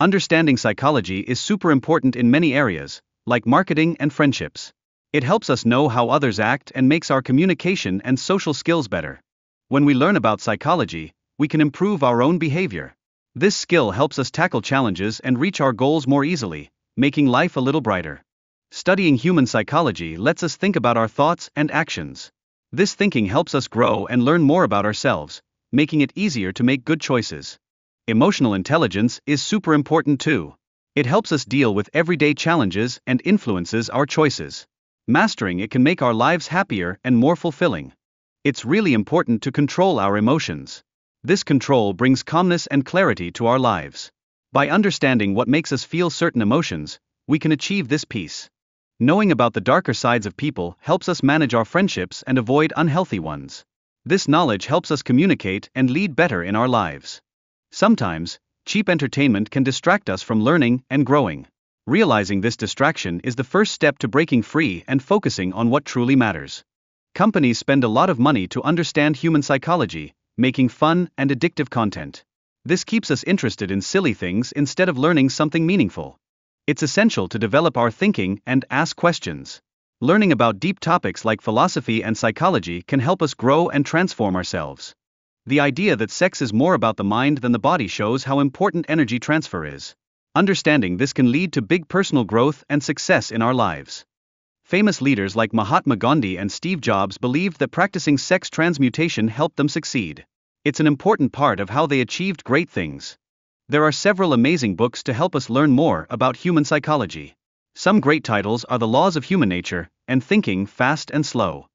Understanding psychology is super important in many areas, like marketing and friendships. It helps us know how others act and makes our communication and social skills better. When we learn about psychology, we can improve our own behavior. This skill helps us tackle challenges and reach our goals more easily, making life a little brighter. Studying human psychology lets us think about our thoughts and actions. This thinking helps us grow and learn more about ourselves, making it easier to make good choices. Emotional intelligence is super important too. It helps us deal with everyday challenges and influences our choices. Mastering it can make our lives happier and more fulfilling. It's really important to control our emotions. This control brings calmness and clarity to our lives. By understanding what makes us feel certain emotions, we can achieve this peace. Knowing about the darker sides of people helps us manage our friendships and avoid unhealthy ones. This knowledge helps us communicate and lead better in our lives. Sometimes, cheap entertainment can distract us from learning and growing. Realizing this distraction is the first step to breaking free and focusing on what truly matters. Companies spend a lot of money to understand human psychology, making fun and addictive content. This keeps us interested in silly things instead of learning something meaningful. It's essential to develop our thinking and ask questions. Learning about deep topics like philosophy and psychology can help us grow and transform ourselves. The idea that sex is more about the mind than the body shows how important energy transfer is. Understanding this can lead to big personal growth and success in our lives. Famous leaders like Mahatma Gandhi and Steve Jobs believed that practicing sex transmutation helped them succeed. It's an important part of how they achieved great things. There are several amazing books to help us learn more about human psychology. Some great titles are The Laws of Human Nature and Thinking Fast and Slow.